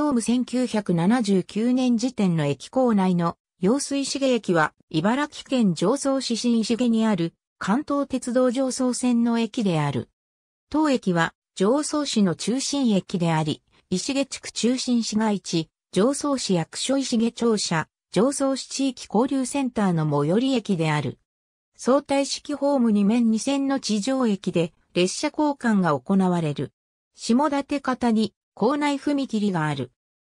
ホーム1979年時点の駅構内の用水重駅は茨城県上総市新重にある関東鉄道上総線の駅である。当駅は上総市の中心駅であり、石毛地区中心市街地、上総市役所石毛庁舎、上総市地域交流センターの最寄り駅である。相対式ホーム2面2線の地上駅で列車交換が行われる。下立方に構内踏切がある。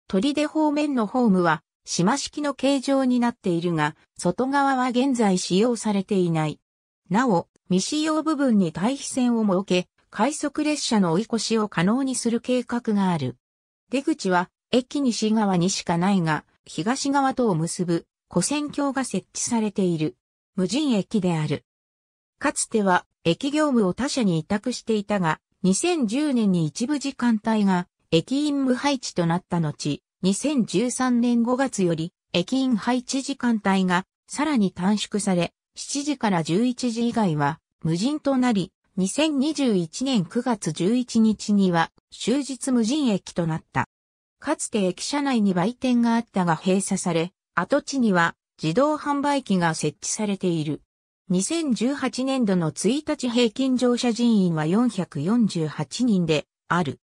鳥出方面のホームは島式の形状になっているが、外側は現在使用されていない。なお、未使用部分に対比線を設け、快速列車の追い越しを可能にする計画がある。出口は駅西側にしかないが、東側とを結ぶ古線橋が設置されている無人駅である。かつては駅業務を他社に委託していたが、2010年に一部時間帯が駅員無配置となった後、2013年5月より駅員配置時間帯がさらに短縮され、7時から11時以外は無人となり、2021年9月11日には終日無人駅となった。かつて駅舎内に売店があったが閉鎖され、跡地には自動販売機が設置されている。2018年度の1日平均乗車人員は448人である。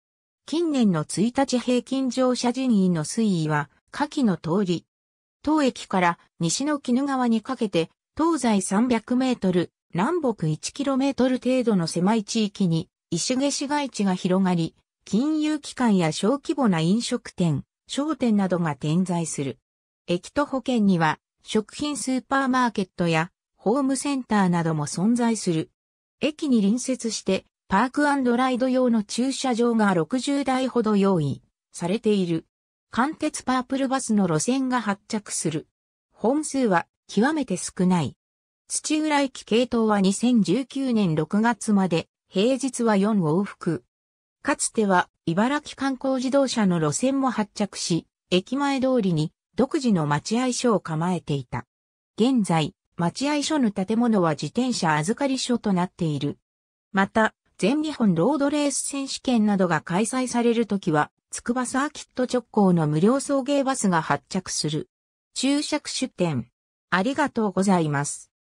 近年の1日平均乗車人員の推移は下記の通り。当駅から西の鬼怒川にかけて東西300メートル、南北1キロメートル程度の狭い地域に石毛市街地が広がり、金融機関や小規模な飲食店、商店などが点在する。駅と保険には、食品スーパーマーケットやホームセンターなども存在する。駅に隣接してパークライド用の駐車場が60台ほど用意されている。関鉄パープルバスの路線が発着する。本数は極めて少ない。土浦駅系統は2019年6月まで、平日は4往復。かつては茨城観光自動車の路線も発着し、駅前通りに独自の待合所を構えていた。現在、待合所の建物は自転車預かり所となっている。また、全日本ロードレース選手権などが開催されるときは、筑波サーキット直行の無料送迎バスが発着する。注釈出店。ありがとうございます。